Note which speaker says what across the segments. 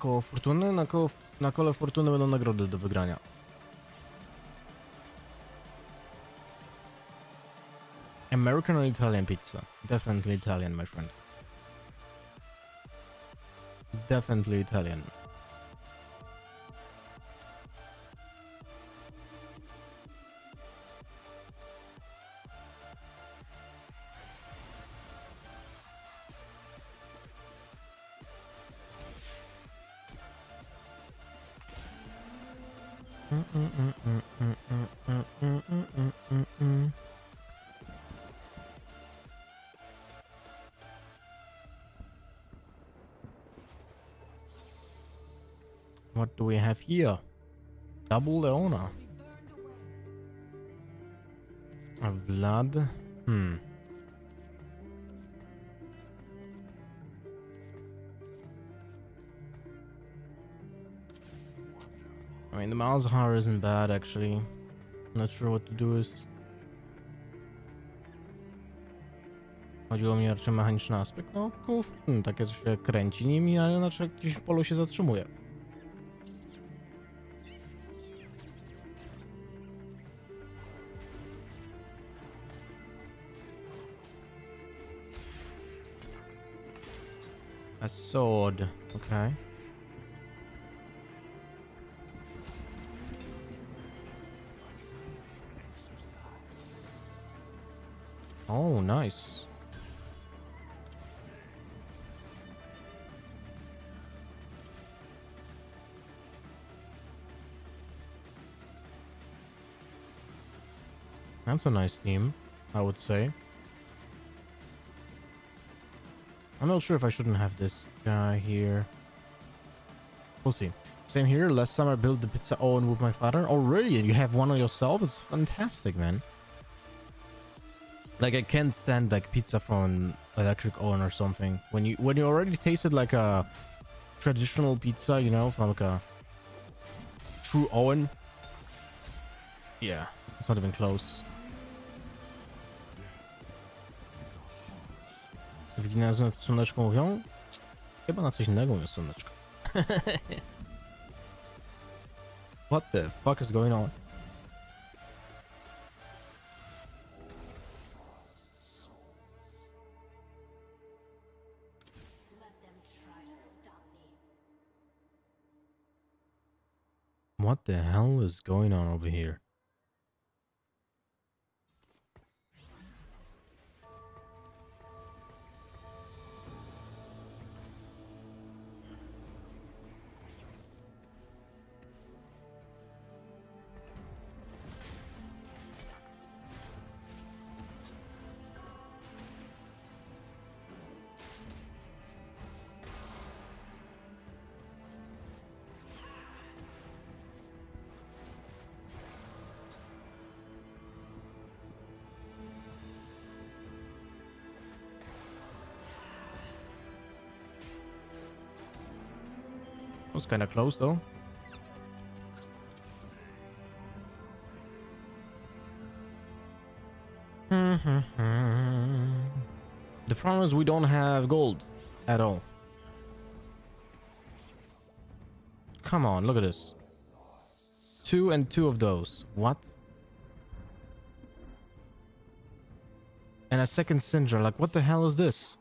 Speaker 1: koło fortuny. Na, koło, na kole fortuny będą nagrody do wygrania. American or Italian pizza? Definitely Italian, my friend. Definitely Italian. What do we have here? Double Leona. A Vlad. Hmm. I mean, the Malzahar isn't bad, actually. Not sure what to do is... Chodziło mi raczej mechaniczny aspekt. No, kuf, hmm, takie co się kręci nimi, ale znaczy jakieś polu się zatrzymuje. Sword. Okay. Oh, nice. That's a nice team, I would say. I'm not sure if I shouldn't have this guy here. We'll see. Same here. Last summer I built the pizza oven with my father. Oh, really? And you have one on yourself? It's fantastic, man. Like I can't stand like pizza from electric oven or something. When you when you already tasted like a traditional pizza, you know, from like a true oven. Yeah, it's not even close. Wyginazu nad słoneczką mówią? Chyba na coś innego mówią słoneczko. What the fuck is going on? What the hell is going on over here? Was kind of close though. the problem is we don't have gold at all. Come on, look at this. Two and two of those. What? And a second Syndra. Like, what the hell is this?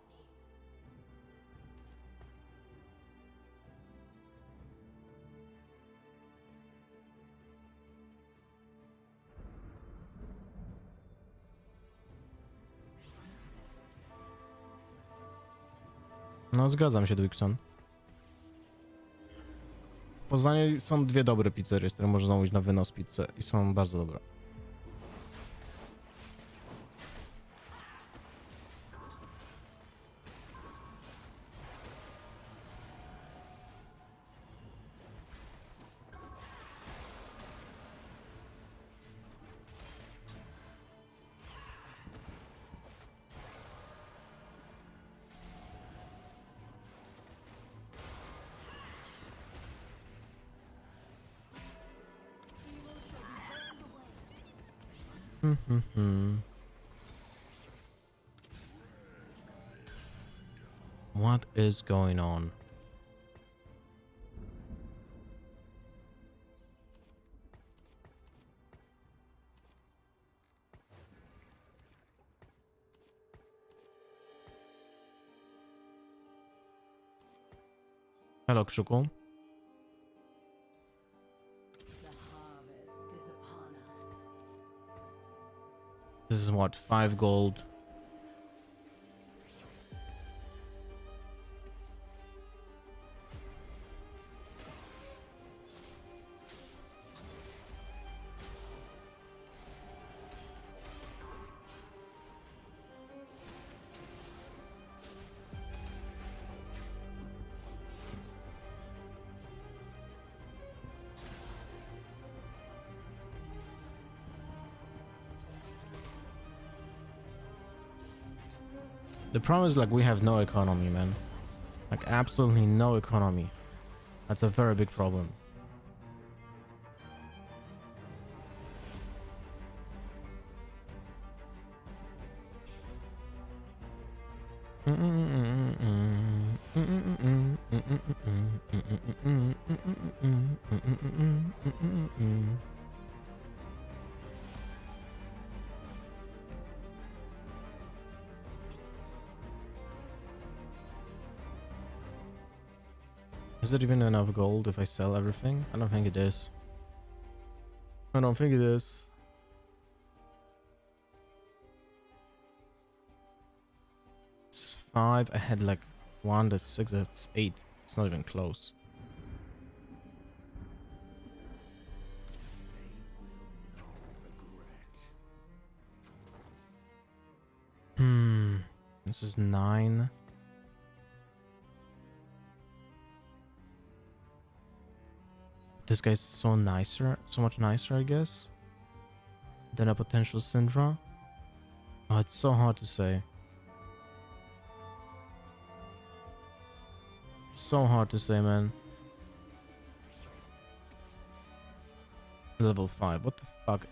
Speaker 1: No, zgadzam się, Dwigson. W Poznaniu są dwie dobre pizzerie, które można zamówić na wynos pizzę i są bardzo dobre. is going on? Hello,
Speaker 2: Krzyku.
Speaker 1: This is what, five gold. Problem is like we have no economy, man. Like absolutely no economy. That's a very big problem. Is there even enough gold if I sell everything? I don't think it is. I don't think it is. It's five. I had like one, that's six, that's eight. It's not even close. Hmm. This is nine. This guy's so nicer, so much nicer, I guess, than a potential Syndra. Oh, it's so hard to say. So hard to say, man. Level 5, what the fuck?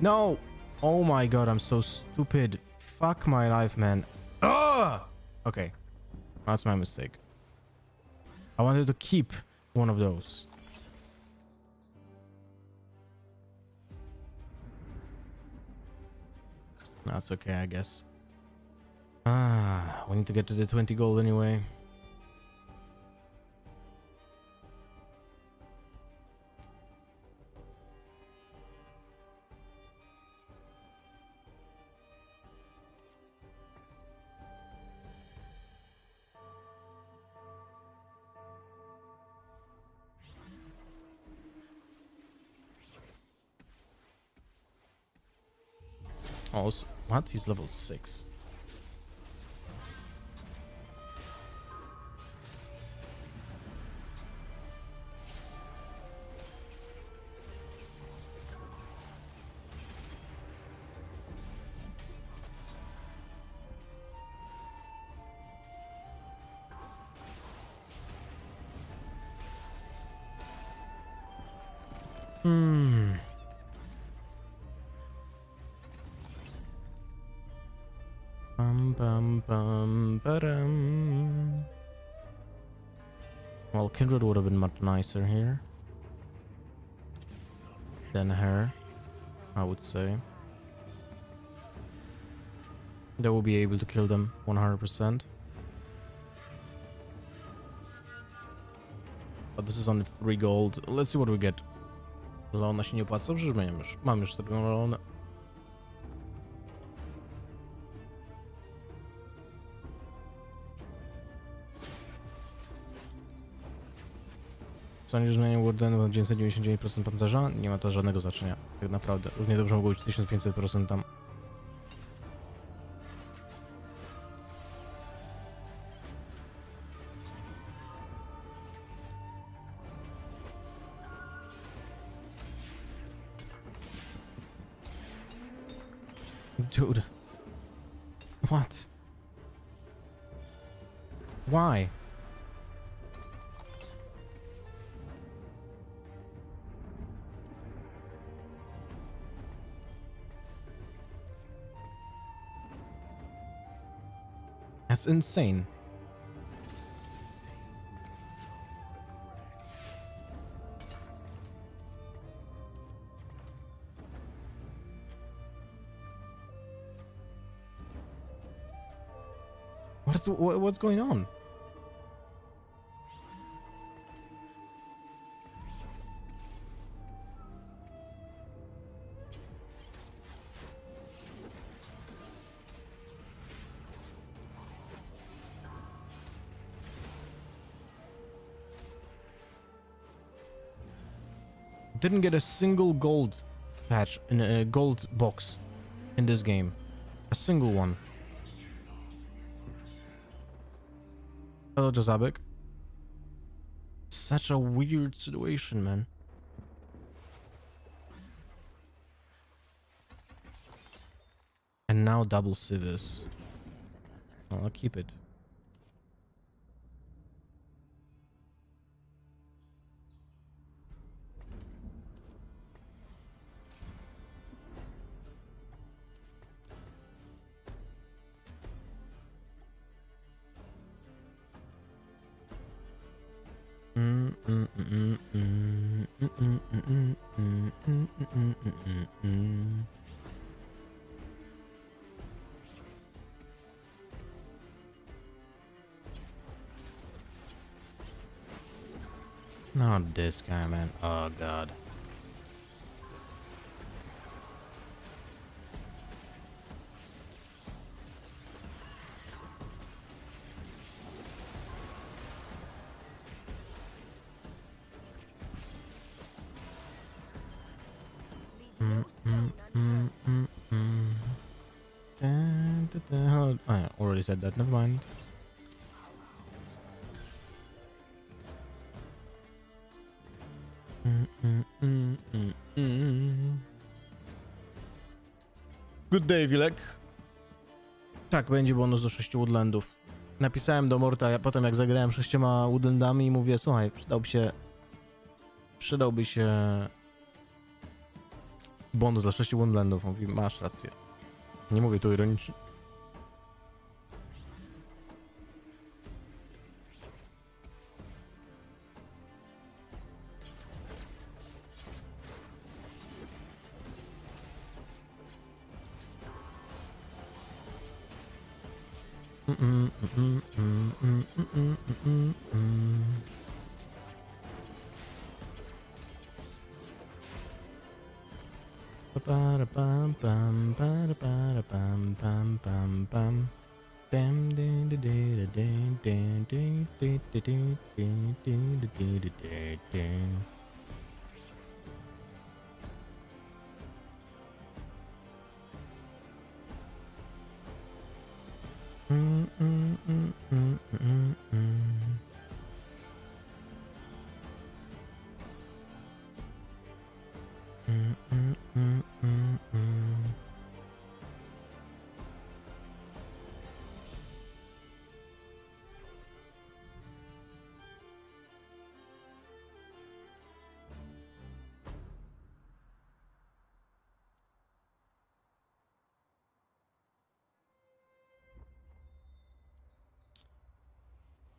Speaker 1: No! Oh my god, I'm so stupid. Fuck my life, man. Ugh! Okay. That's my mistake. I wanted to keep one of those. That's okay, I guess. Ah, we need to get to the 20 gold anyway. What? He's level 6. Well, Kindred would have been much nicer here than her, I would say. They will be able to kill them 100%. But this is only 3 gold. Let's see what we get. Leona się nie opłaca, przecież mamy już, mamy już. Sądzisz, że zmianie Wardenu na 999% pancerza? Nie ma to żadnego znaczenia, tak naprawdę. Równie dobrze mogło być 1500% tam. Dude. What? Why? That's insane. What's what, what's going on? Didn't get a single gold patch in a gold box in this game. A single one. Hello, Jazabek. Such a weird situation, man. And now double civis. I'll keep it. This guy, man. Oh, God. Mm, mm, mm. Dun, dun, dun. How- I already said that. Never mind. Good day, Wilek. Tak, będzie bonus do sześciu woodlandów. Napisałem do Morta, ja potem jak zagrałem sześcioma woodlandami i mówię, słuchaj, przydałby się... Przydałby się... Bonus dla sześciu woodlandów. Mówi, masz rację. Nie mówię tu ironicznie. Mm-mm-mm-mm-mm.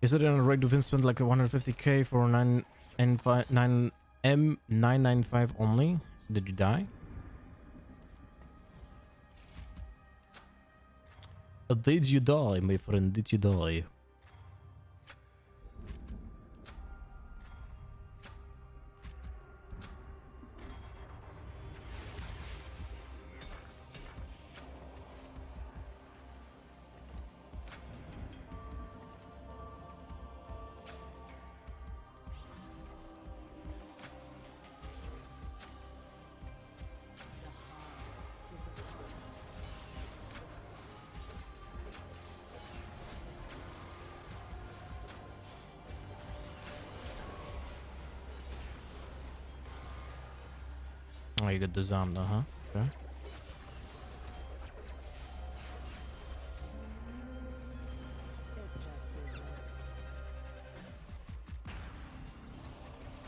Speaker 1: Is it in a rate of investment like 150k for 9 and 5 9 M995 only? Did you die? Did you die, my friend? Did you die? Oh, you got Zam though, huh? Okay.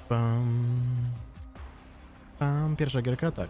Speaker 1: Pam. Pam. Pierwsza gierka, tak.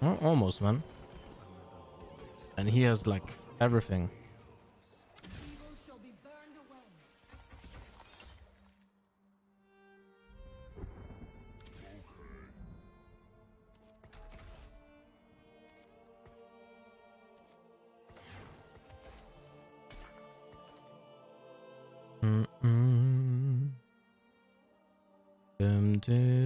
Speaker 1: Almost, man. And he has like everything.
Speaker 2: Burned.
Speaker 1: Mm-mm. Dum, du, du, dum.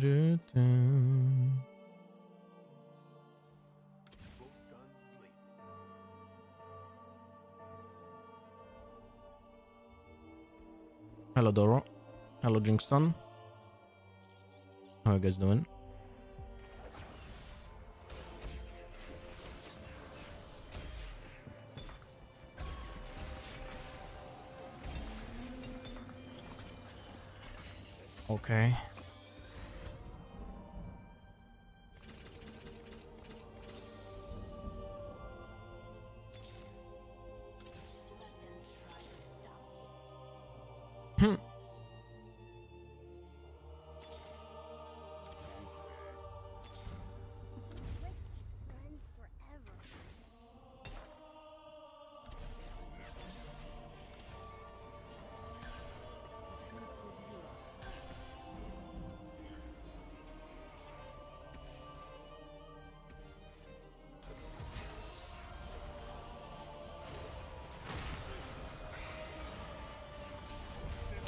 Speaker 1: Hello, Doro. Hello, Jinxton. How you guys doing? Okay.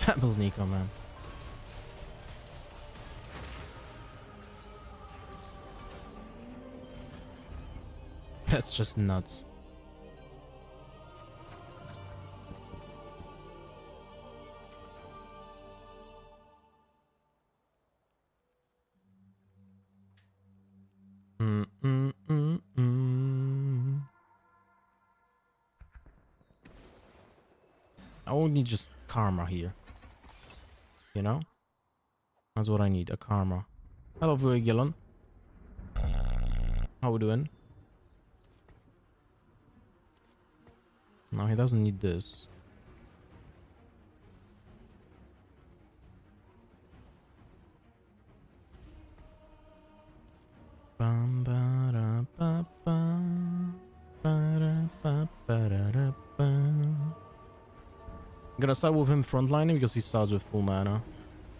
Speaker 1: Double Neeko, man. That's just nuts. Mm, mm, mm, mm. I only just karma here. That's what I need, a karma. Hello, Gillen. How we doing? No, he doesn't need this. Ba, da, ba, ba. Ba, da, ba, da. I'm gonna start with him frontlining because he starts with full mana.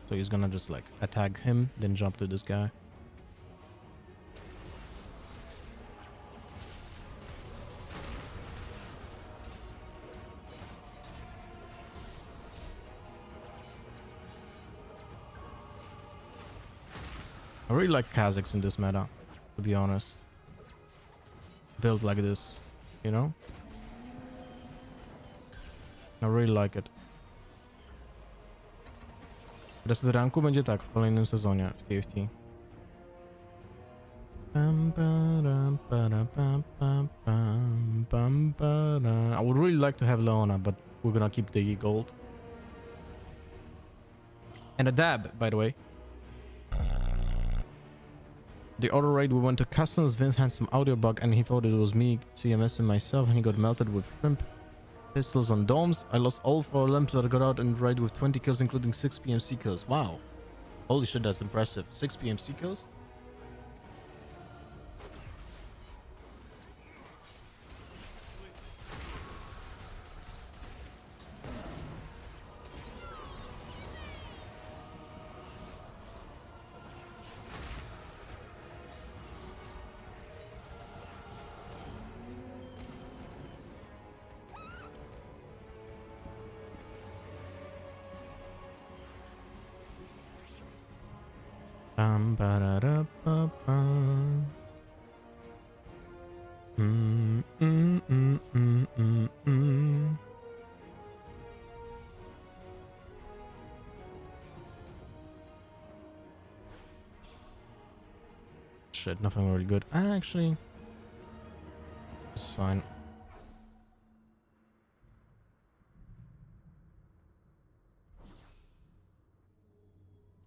Speaker 1: So he's gonna just like attack him, then jump to this guy. I really like Kha'Zix in this meta, to be honest. Built like this, you know? I really like it. Reset ranku będzie tak w kolejnym sezonie w TFT. I would really like to have Leona, but we're gonna keep the gold. And a dab, by the way. The other raid we went to customs, Vince had some audio bug and he thought it was me, CMS and myself and he got melted with shrimp pistols on domes. I lost all four lamps that I got out and raid with 20 kills including 6 PMC kills. Wow. Holy shit, that's impressive. 6 PMC kills? Mm, ba ba Shit, nothing really good. Actually, it's fine.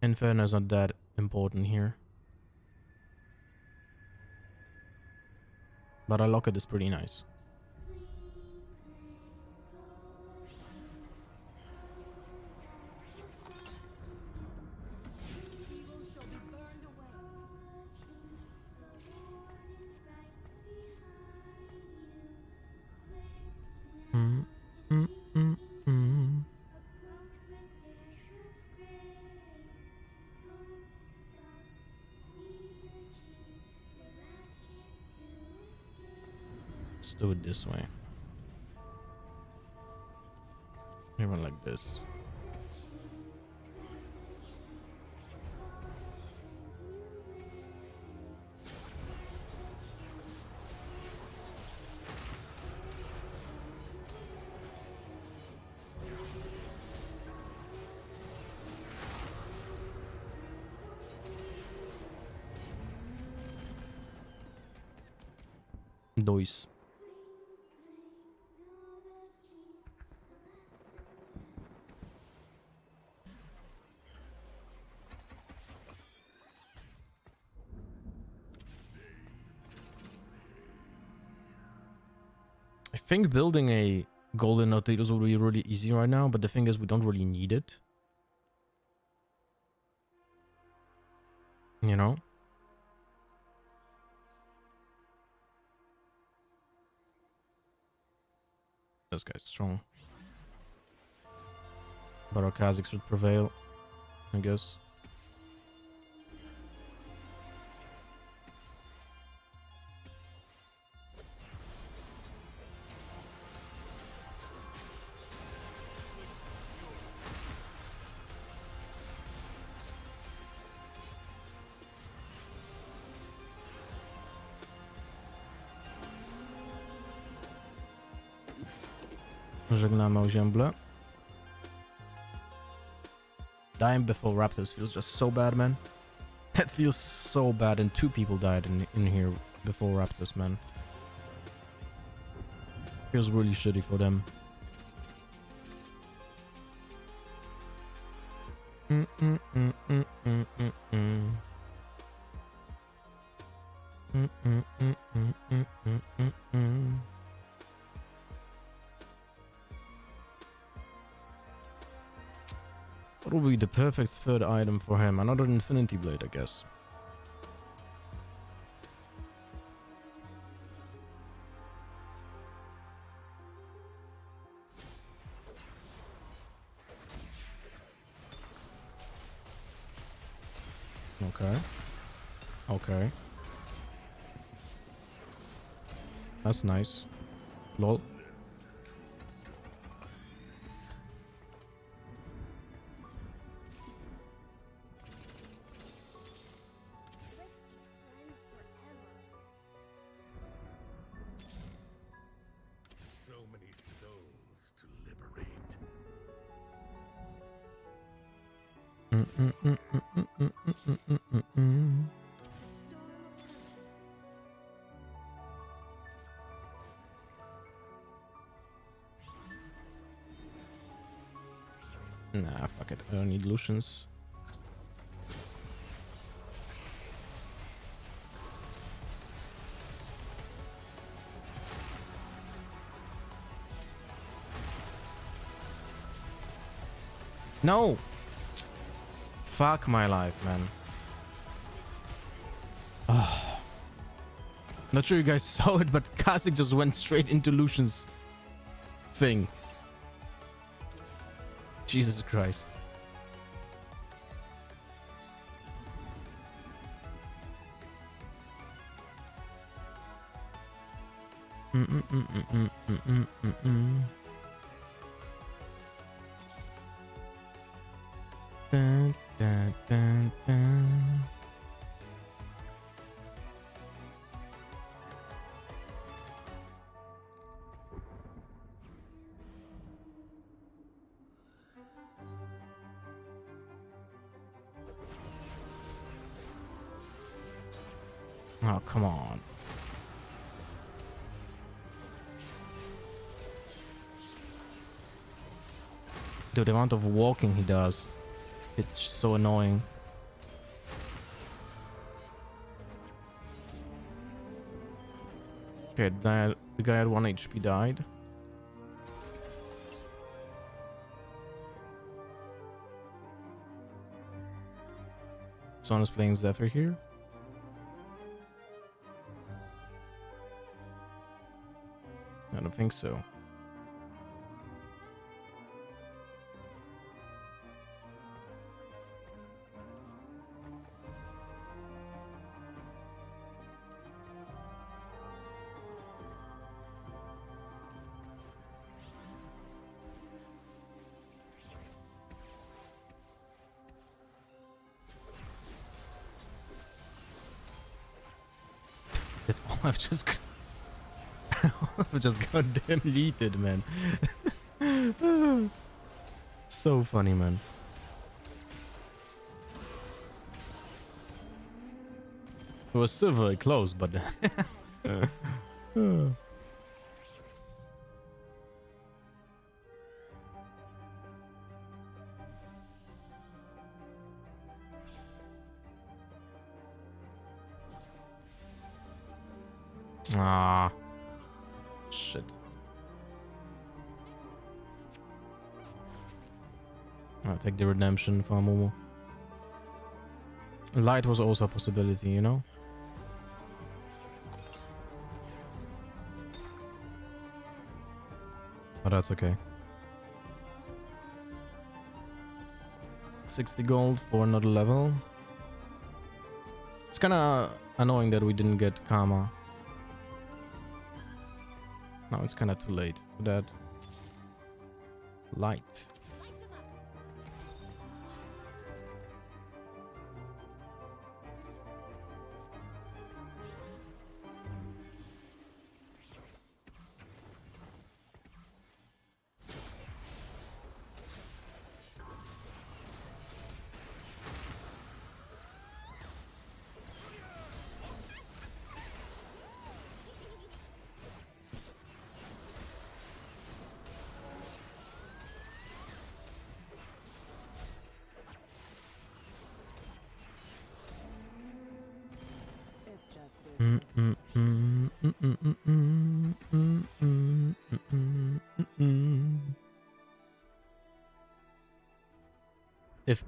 Speaker 1: Inferno's not dead that important here. But our locket is pretty nice. This way. Even like this. Dois. Think building a golden Nautilus will be really easy right now, but the thing is we don't really need it. You know? This guy's strong. But our Kha'Zix should prevail, I guess. Żegnamy ozięble. Dying before Raptors feels just so bad, man. That feels so bad, and two people died in, in here before Raptors, man. Feels really shitty for them. Perfect third item for him? Another Infinity Blade, I guess. Okay. Okay. That's nice. Lol. Lucians. No! Fuck my life, man. Ah. Not sure you guys saw it, but Kha'Zix just went straight into Lucian's thing. Jesus Christ. Dun, dun, dun, dun. The amount of walking he does. It's so annoying. Okay, that the guy at 1 HP died. Someone's playing Zephyr here. I don't think so. I've just got- I've just got deleted, man. so funny, man. It was still very close, but uh. Ah, shit. I'll take the redemption for Momo. Light was also a possibility, you know? But that's okay. 60 gold for another level. It's kinda annoying that we didn't get Karma. Now it's kinda too late for that. Light.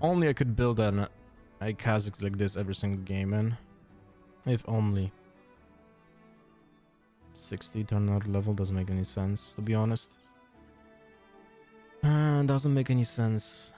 Speaker 1: Only I could build an Kha'Zix like this every single game, man. If only. 60 to another level doesn't make any sense, to be honest. Uh, doesn't make any sense.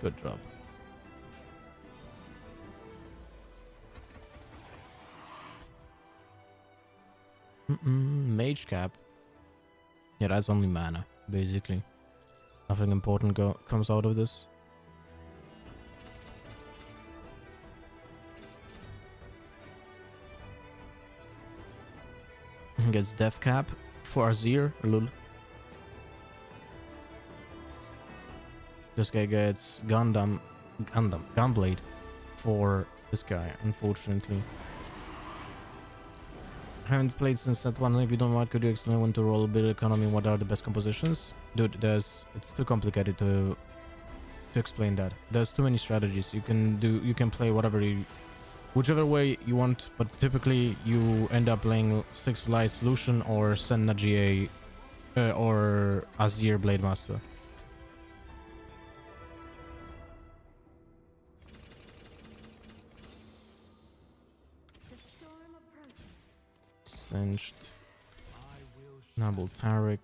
Speaker 1: Good job. Mm-mm, mage cap. Yeah, that's only mana, basically. Nothing important comes out of this. Gets death cap for Azir, lul. This guy gets Gundam, Gundam, Gunblade for this guy, unfortunately. Haven't played since that one. If you don't mind, could you explain when to roll a bit of economy? What are the best compositions? Dude, there's it's too complicated to to explain that. There's too many strategies. You can do you can play whatever you whichever way you want, but typically you end up playing six light solution or Senna GA uh, or Azir Blade Master. Singed. Nabal Tarek.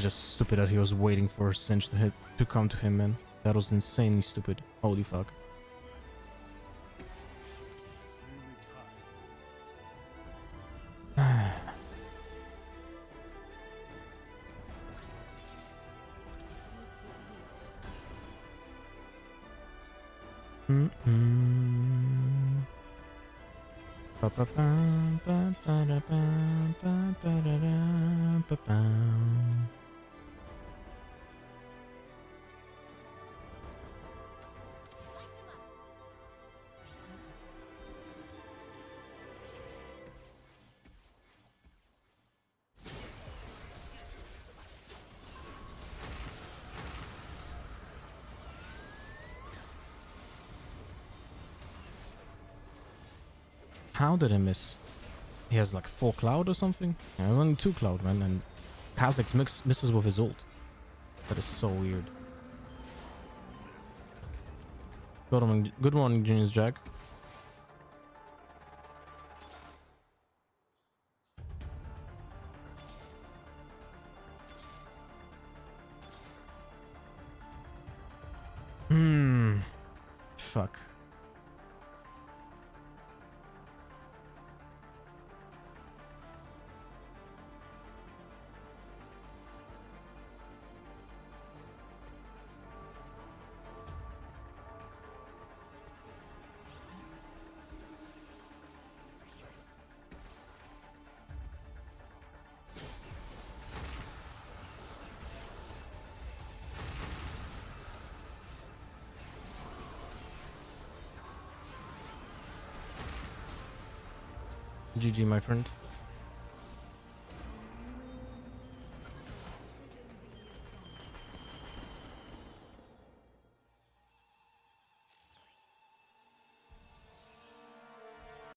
Speaker 1: Just stupid that he was waiting for Singe to hit to come to him, man. That was insanely stupid. Holy fuck. How did I miss? He has like four cloud or something? Yeah, there's only two cloud, man, and Kha'Zix mix, misses with his ult. That is so weird. Good morning, good morning, Genius Jack. GG, my friend.